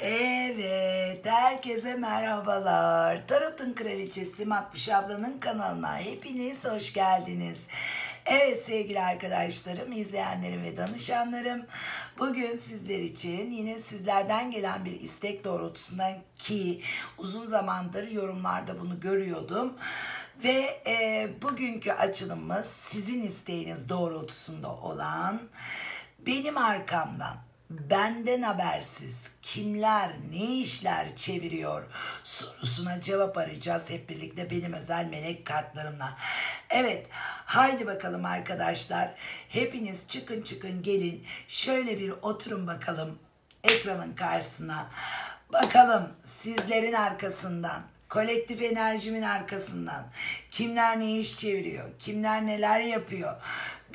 Evet, herkese merhabalar. Tarot'un kraliçesi Makbuş ablanın kanalına hepiniz hoş geldiniz. Evet sevgili arkadaşlarım, izleyenlerim ve danışanlarım. Bugün sizler için yine sizlerden gelen bir istek doğrultusundan ki uzun zamandır yorumlarda bunu görüyordum. Ve e, bugünkü açılımımız sizin isteğiniz doğrultusunda olan benim arkamdan benden habersiz kimler ne işler çeviriyor sorusuna cevap arayacağız hep birlikte benim özel melek kartlarımla. Evet haydi bakalım arkadaşlar hepiniz çıkın çıkın gelin şöyle bir oturun bakalım ekranın karşısına. Bakalım sizlerin arkasından kolektif enerjimin arkasından kimler ne iş çeviriyor, kimler neler yapıyor.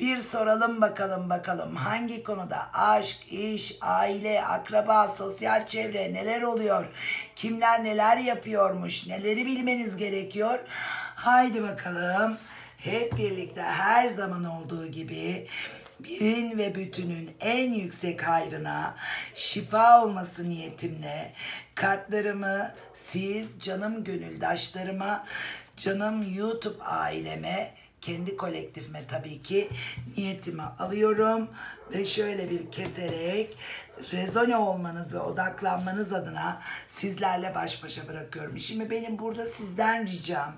Bir soralım bakalım bakalım hangi konuda aşk, iş, aile, akraba, sosyal çevre neler oluyor? Kimler neler yapıyormuş? Neleri bilmeniz gerekiyor? Haydi bakalım hep birlikte her zaman olduğu gibi birin ve bütünün en yüksek hayrına şifa olması niyetimle kartlarımı siz canım gönüldaşlarıma, canım YouTube aileme, kendi kolektifime tabii ki niyetimi alıyorum ve şöyle bir keserek rezone olmanız ve odaklanmanız adına sizlerle baş başa bırakıyorum. Şimdi benim burada sizden ricam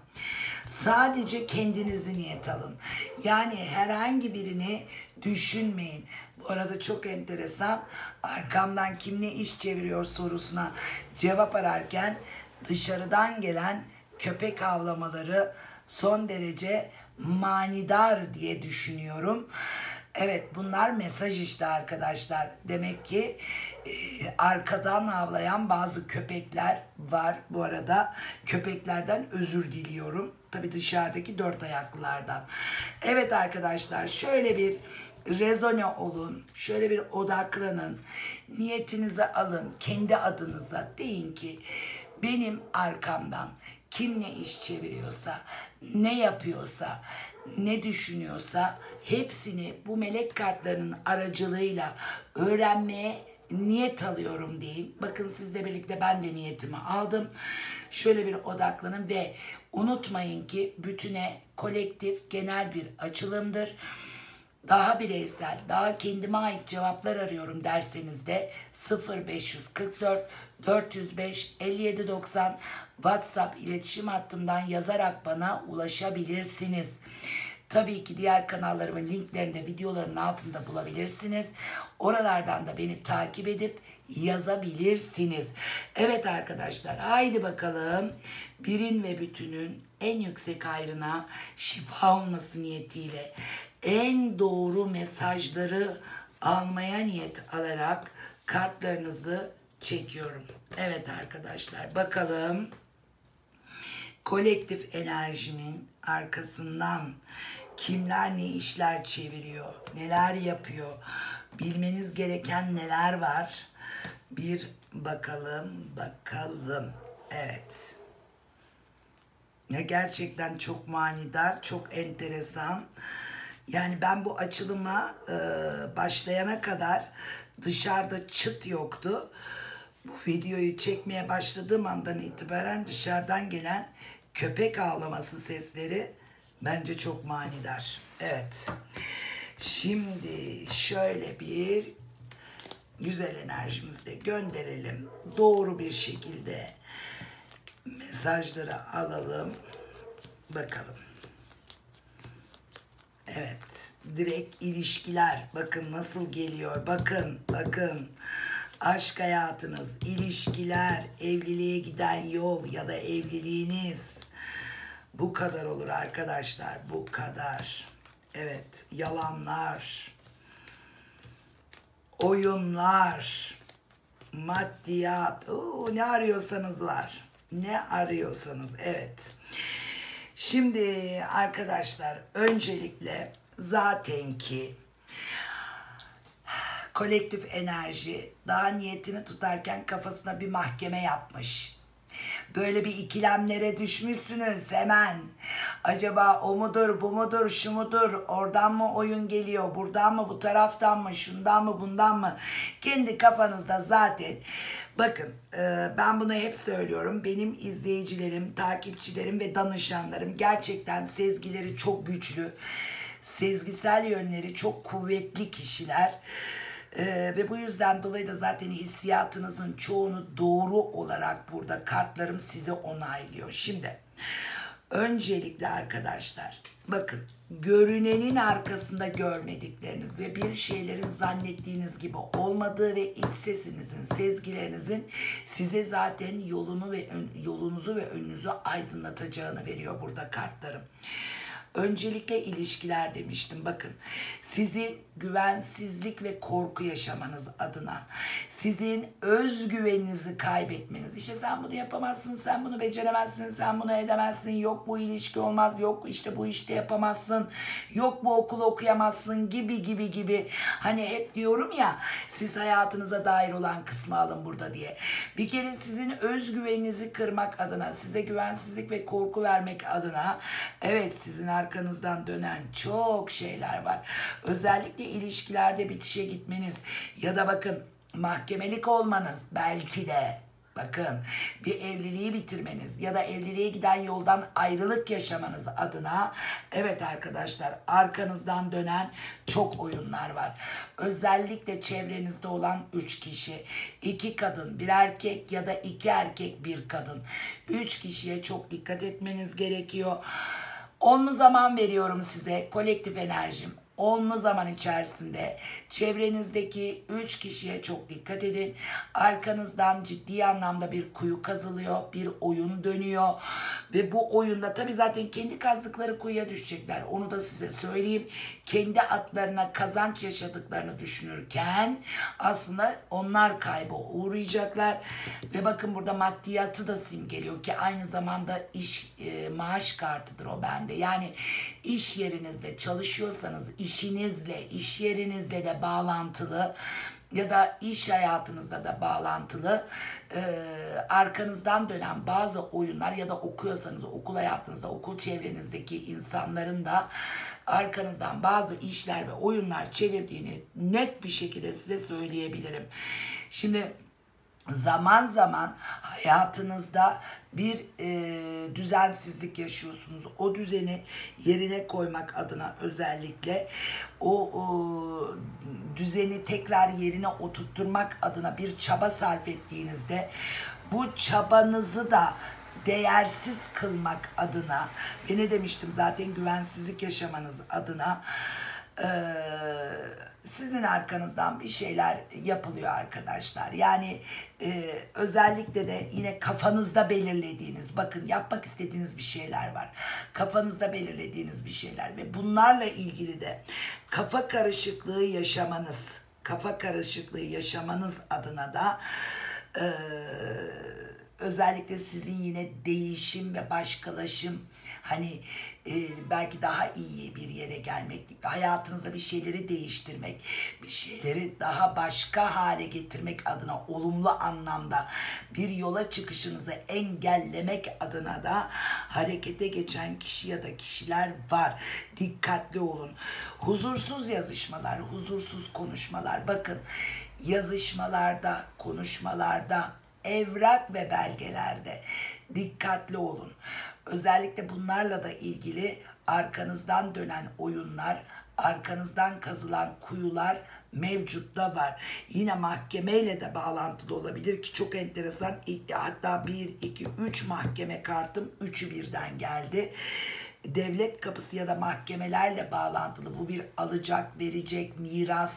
sadece kendinizi niyet alın. Yani herhangi birini düşünmeyin. Bu arada çok enteresan arkamdan kim ne iş çeviriyor sorusuna cevap ararken dışarıdan gelen köpek avlamaları son derece manidar diye düşünüyorum. Evet bunlar mesaj işte arkadaşlar. Demek ki e, arkadan avlayan bazı köpekler var. Bu arada köpeklerden özür diliyorum. Tabi dışarıdaki dört ayaklılardan. Evet arkadaşlar şöyle bir rezone olun. Şöyle bir odaklanın. Niyetinizi alın. Kendi adınıza deyin ki benim arkamdan kim ne iş çeviriyorsa, ne yapıyorsa, ne düşünüyorsa hepsini bu melek kartlarının aracılığıyla öğrenmeye niyet alıyorum deyin. Bakın sizle birlikte ben de niyetimi aldım. Şöyle bir odaklanın ve unutmayın ki bütüne kolektif genel bir açılımdır daha bireysel, daha kendime ait cevaplar arıyorum derseniz de 0544 405 5790 WhatsApp iletişim hattımdan yazarak bana ulaşabilirsiniz. Tabii ki diğer kanallarımın linklerini de videolarımın altında bulabilirsiniz. Oralardan da beni takip edip yazabilirsiniz. Evet arkadaşlar haydi bakalım birin ve bütünün en yüksek hayrına şifa olması niyetiyle en doğru mesajları almaya niyet alarak kartlarınızı çekiyorum. Evet arkadaşlar bakalım kolektif enerjimin arkasından kimler ne işler çeviriyor, neler yapıyor, bilmeniz gereken neler var. Bir bakalım, bakalım. Evet. Ya gerçekten çok manidar, çok enteresan. Yani ben bu açılıma e, başlayana kadar dışarıda çıt yoktu. Bu videoyu çekmeye başladığım andan itibaren dışarıdan gelen köpek ağlaması sesleri bence çok manidar. Evet. Şimdi şöyle bir güzel enerjimizi de gönderelim. Doğru bir şekilde mesajları alalım. Bakalım. Evet. Direkt ilişkiler. Bakın nasıl geliyor. Bakın, bakın. Aşk hayatınız, ilişkiler, evliliğe giden yol ya da evliliğiniz. Bu kadar olur arkadaşlar. Bu kadar. Evet. Yalanlar. Oyunlar. Maddiyat. Oo, ne arıyorsanız var. Ne arıyorsanız. Evet. Şimdi arkadaşlar öncelikle zaten ki kolektif enerji daha niyetini tutarken kafasına bir mahkeme yapmış. böyle bir ikilemlere düşmüşsünüz hemen. Acaba o mudur, bu mudur, şu mudur, oradan mı oyun geliyor, buradan mı, bu taraftan mı, şundan mı, bundan mı? Kendi kafanızda zaten Bakın e, ben bunu hep söylüyorum. Benim izleyicilerim, takipçilerim ve danışanlarım gerçekten sezgileri çok güçlü. Sezgisel yönleri çok kuvvetli kişiler. Ee, ve bu yüzden dolayı da zaten hissiyatınızın çoğunu doğru olarak burada kartlarım size onaylıyor. Şimdi öncelikle arkadaşlar bakın görünenin arkasında görmedikleriniz ve bir şeylerin zannettiğiniz gibi olmadığı ve iç sesinizin, sezgilerinizin size zaten yolunu ve ön, yolunuzu ve önünüzü aydınlatacağını veriyor burada kartlarım. Öncelikle ilişkiler demiştim. Bakın sizin güvensizlik ve korku yaşamanız adına sizin özgüveninizi kaybetmeniz. İşte sen bunu yapamazsın, sen bunu beceremezsin, sen bunu edemezsin. Yok bu ilişki olmaz, yok işte bu işte yapamazsın. Yok bu okul okuyamazsın gibi gibi gibi. Hani hep diyorum ya siz hayatınıza dair olan kısmı alın burada diye. Bir kere sizin özgüveninizi kırmak adına, size güvensizlik ve korku vermek adına evet sizin arkanızdan dönen çok şeyler var. Özellikle ilişkilerde bitişe gitmeniz ya da bakın mahkemelik olmanız belki de bakın bir evliliği bitirmeniz ya da evliliğe giden yoldan ayrılık yaşamanız adına evet arkadaşlar arkanızdan dönen çok oyunlar var. Özellikle çevrenizde olan üç kişi, iki kadın, bir erkek ya da iki erkek, bir kadın. Üç kişiye çok dikkat etmeniz gerekiyor. Onlu zaman veriyorum size kolektif enerjim. Onlu zaman içerisinde çevrenizdeki 3 kişiye çok dikkat edin. Arkanızdan ciddi anlamda bir kuyu kazılıyor, bir oyun dönüyor. Ve bu oyunda tabii zaten kendi kazdıkları kuyuya düşecekler. Onu da size söyleyeyim. Kendi atlarına kazanç yaşadıklarını düşünürken aslında onlar kayba uğrayacaklar. Ve bakın burada maddiyatı da simgeliyor ki aynı zamanda iş e, maaş kartıdır o bende. Yani iş yerinizde çalışıyorsanız işinizle, iş yerinizle de bağlantılı ya da iş hayatınızda da bağlantılı e, arkanızdan dönen bazı oyunlar ya da okuyorsanız okul hayatınızda, okul çevrenizdeki insanların da arkanızdan bazı işler ve oyunlar çevirdiğini net bir şekilde size söyleyebilirim. Şimdi zaman zaman hayatınızda bir e, düzensizlik yaşıyorsunuz. O düzeni yerine koymak adına özellikle o, o düzeni tekrar yerine oturtturmak adına bir çaba sarf ettiğinizde bu çabanızı da değersiz kılmak adına ve ne demiştim zaten güvensizlik yaşamanız adına eee sizin arkanızdan bir şeyler yapılıyor arkadaşlar. Yani e, özellikle de yine kafanızda belirlediğiniz, bakın yapmak istediğiniz bir şeyler var. Kafanızda belirlediğiniz bir şeyler ve bunlarla ilgili de kafa karışıklığı yaşamanız, kafa karışıklığı yaşamanız adına da e, özellikle sizin yine değişim ve başkalaşım Hani e, belki daha iyi bir yere gelmek, hayatınızda bir şeyleri değiştirmek, bir şeyleri daha başka hale getirmek adına olumlu anlamda bir yola çıkışınızı engellemek adına da harekete geçen kişi ya da kişiler var. Dikkatli olun. Huzursuz yazışmalar, huzursuz konuşmalar. Bakın yazışmalarda, konuşmalarda, evrak ve belgelerde dikkatli olun. Özellikle bunlarla da ilgili arkanızdan dönen oyunlar, arkanızdan kazılan kuyular mevcutta var. Yine mahkemeyle de bağlantılı olabilir ki çok enteresan. Hatta 1, 2, 3 mahkeme kartım 3'ü birden geldi. Devlet kapısı ya da mahkemelerle bağlantılı bu bir alacak, verecek, miras,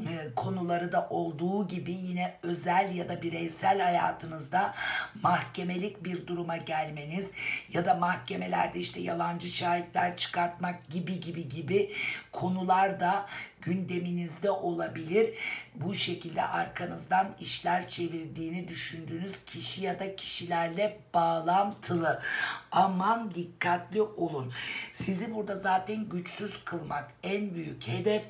e, konuları da olduğu gibi yine özel ya da bireysel hayatınızda mahkemelik bir duruma gelmeniz ya da mahkemelerde işte yalancı şahitler çıkartmak gibi gibi gibi konular da gündeminizde olabilir. Bu şekilde arkanızdan işler çevirdiğini düşündüğünüz kişi ya da kişilerle bağlantılı. Aman dikkatli olun. Sizi burada zaten güçsüz kılmak en büyük hedef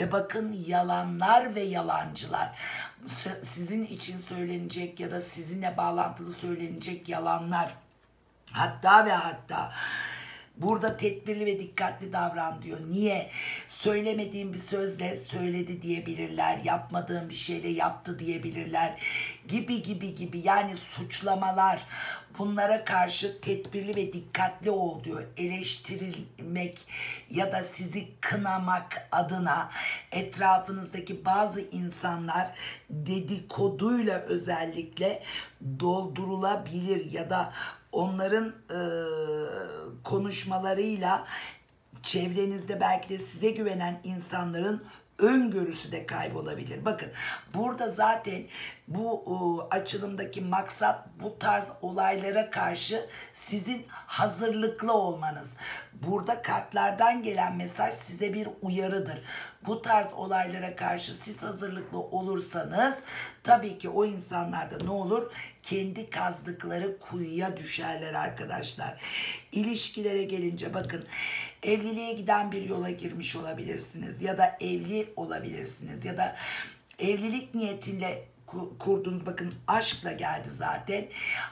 ve bakın yalanlar ve yalancılar sizin için söylenecek ya da sizinle bağlantılı söylenecek yalanlar hatta ve hatta Burada tedbirli ve dikkatli davran diyor. Niye? Söylemediğim bir sözle söyledi diyebilirler. Yapmadığım bir şeyle yaptı diyebilirler. Gibi gibi gibi yani suçlamalar bunlara karşı tedbirli ve dikkatli ol diyor. Eleştirilmek ya da sizi kınamak adına etrafınızdaki bazı insanlar dedikoduyla özellikle doldurulabilir ya da onların e, konuşmalarıyla çevrenizde belki de size güvenen insanların öngörüsü de kaybolabilir. Bakın burada zaten bu e, açılımdaki maksat bu tarz olaylara karşı sizin hazırlıklı olmanız. Burada kartlardan gelen mesaj size bir uyarıdır. Bu tarz olaylara karşı siz hazırlıklı olursanız tabii ki o insanlarda ne olur? Kendi kazdıkları kuyuya düşerler arkadaşlar. İlişkilere gelince bakın evliliğe giden bir yola girmiş olabilirsiniz ya da evli olabilirsiniz ya da evlilik niyetiyle kurduğunuz bakın aşkla geldi zaten.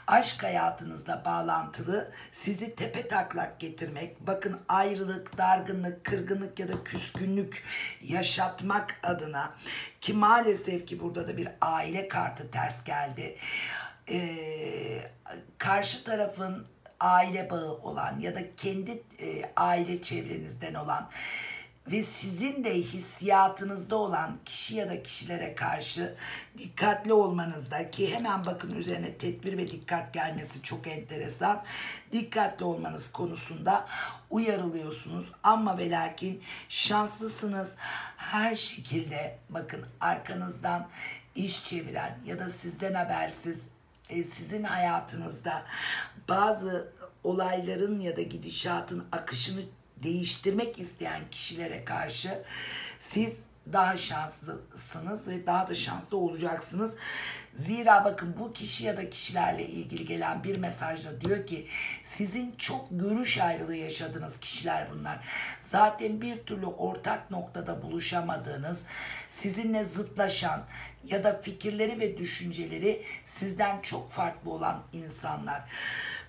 Aşk hayatınızla bağlantılı sizi tepe taklak getirmek, bakın ayrılık, dargınlık, kırgınlık ya da küskünlük yaşatmak adına ki maalesef ki burada da bir aile kartı ters geldi. Ee, karşı tarafın aile bağı olan ya da kendi e, aile çevrenizden olan ve sizin de hissiyatınızda olan kişi ya da kişilere karşı dikkatli olmanızda ki hemen bakın üzerine tedbir ve dikkat gelmesi çok enteresan. Dikkatli olmanız konusunda uyarılıyorsunuz ama ve lakin şanslısınız her şekilde bakın arkanızdan iş çeviren ya da sizden habersiz e, sizin hayatınızda bazı olayların ya da gidişatın akışını değiştirmek isteyen kişilere karşı siz daha şanslısınız ve daha da şanslı olacaksınız. Zira bakın bu kişi ya da kişilerle ilgili gelen bir mesajda diyor ki sizin çok görüş ayrılığı yaşadığınız kişiler bunlar. Zaten bir türlü ortak noktada buluşamadığınız, sizinle zıtlaşan ya da fikirleri ve düşünceleri sizden çok farklı olan insanlar.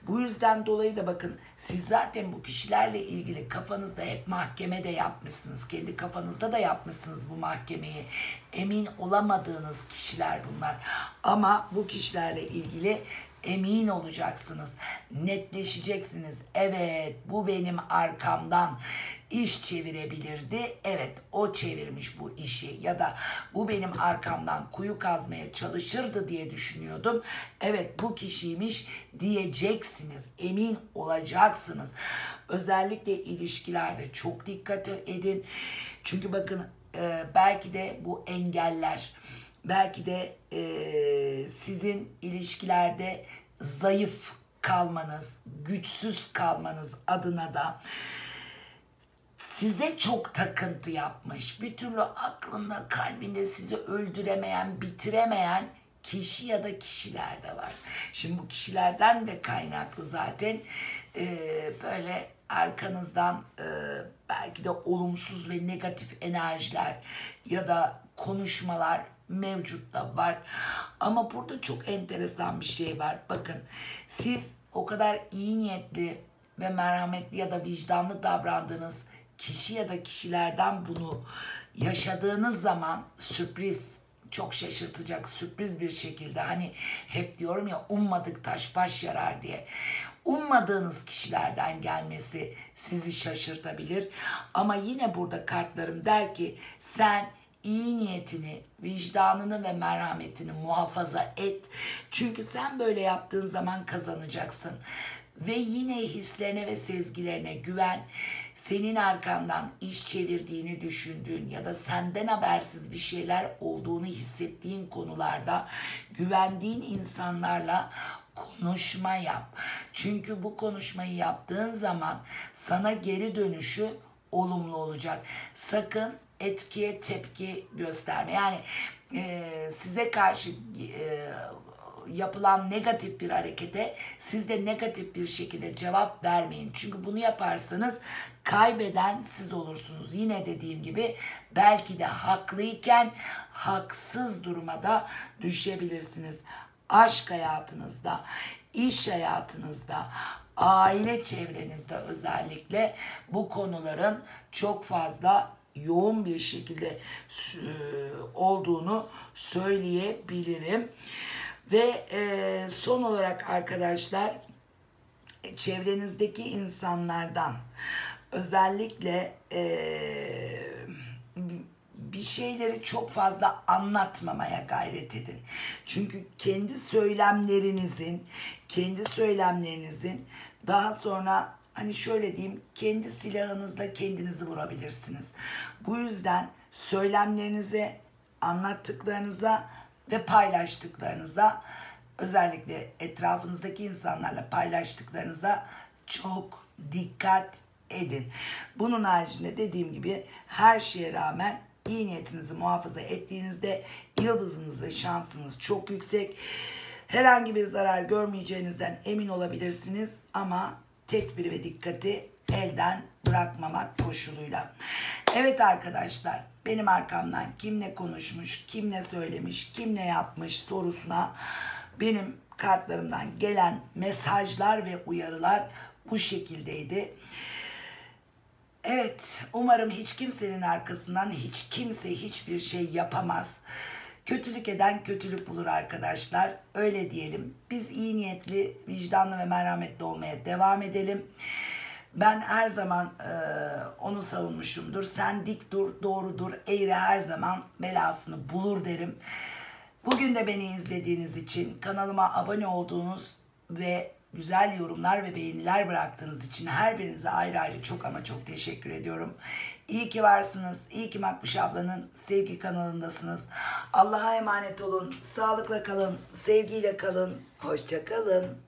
Bu yüzden dolayı da bakın siz zaten bu kişilerle ilgili kafanızda hep mahkeme de yapmışsınız. Kendi kafanızda da yapmışsınız bu mahkemeyi. Emin olamadığınız kişiler bunlar. Ama bu kişilerle ilgili emin olacaksınız. Netleşeceksiniz. Evet bu benim arkamdan iş çevirebilirdi. Evet o çevirmiş bu işi ya da bu benim arkamdan kuyu kazmaya çalışırdı diye düşünüyordum. Evet bu kişiymiş diyeceksiniz. Emin olacaksınız. Özellikle ilişkilerde çok dikkat edin. Çünkü bakın e, belki de bu engeller belki de e, sizin ilişkilerde zayıf kalmanız, güçsüz kalmanız adına da size çok takıntı yapmış. Bir türlü aklında, kalbinde sizi öldüremeyen, bitiremeyen kişi ya da kişiler de var. Şimdi bu kişilerden de kaynaklı zaten e, böyle arkanızdan e, belki de olumsuz ve negatif enerjiler ya da konuşmalar mevcut da var. Ama burada çok enteresan bir şey var. Bakın siz o kadar iyi niyetli ve merhametli ya da vicdanlı davrandığınız kişi ya da kişilerden bunu yaşadığınız zaman sürpriz çok şaşırtacak sürpriz bir şekilde hani hep diyorum ya ummadık taş baş yarar diye ummadığınız kişilerden gelmesi sizi şaşırtabilir ama yine burada kartlarım der ki sen iyi niyetini, vicdanını ve merhametini muhafaza et. Çünkü sen böyle yaptığın zaman kazanacaksın. Ve yine hislerine ve sezgilerine güven. Senin arkandan iş çevirdiğini düşündüğün ya da senden habersiz bir şeyler olduğunu hissettiğin konularda güvendiğin insanlarla konuşma yap. Çünkü bu konuşmayı yaptığın zaman sana geri dönüşü olumlu olacak. Sakın etkiye tepki gösterme. Yani e, size karşı e, yapılan negatif bir harekete siz de negatif bir şekilde cevap vermeyin. Çünkü bunu yaparsanız kaybeden siz olursunuz. Yine dediğim gibi belki de haklıyken haksız duruma da düşebilirsiniz. Aşk hayatınızda, iş hayatınızda, aile çevrenizde özellikle bu konuların çok fazla yoğun bir şekilde olduğunu söyleyebilirim. Ve e, son olarak arkadaşlar çevrenizdeki insanlardan özellikle e, bir şeyleri çok fazla anlatmamaya gayret edin. Çünkü kendi söylemlerinizin, kendi söylemlerinizin daha sonra hani şöyle diyeyim kendi silahınızla kendinizi vurabilirsiniz. Bu yüzden söylemlerinize, anlattıklarınıza ve paylaştıklarınıza özellikle etrafınızdaki insanlarla paylaştıklarınıza çok dikkat edin. Bunun haricinde dediğim gibi her şeye rağmen iyi niyetinizi muhafaza ettiğinizde yıldızınız ve şansınız çok yüksek. Herhangi bir zarar görmeyeceğinizden emin olabilirsiniz ama tedbir ve dikkati elden bırakmamak koşuluyla. Evet arkadaşlar benim arkamdan kim ne konuşmuş, kim ne söylemiş, kim ne yapmış sorusuna benim kartlarımdan gelen mesajlar ve uyarılar bu şekildeydi. Evet, umarım hiç kimsenin arkasından hiç kimse hiçbir şey yapamaz. Kötülük eden kötülük bulur arkadaşlar. Öyle diyelim. Biz iyi niyetli, vicdanlı ve merhametli olmaya devam edelim. Ben her zaman e, onu savunmuşumdur. Sen dik dur, doğru dur, eğri her zaman belasını bulur derim. Bugün de beni izlediğiniz için, kanalıma abone olduğunuz ve güzel yorumlar ve beğeniler bıraktığınız için her birinize ayrı ayrı çok ama çok teşekkür ediyorum. İyi ki varsınız. İyi ki Makbuş ablanın sevgi kanalındasınız. Allah'a emanet olun. Sağlıkla kalın. Sevgiyle kalın. Hoşça kalın.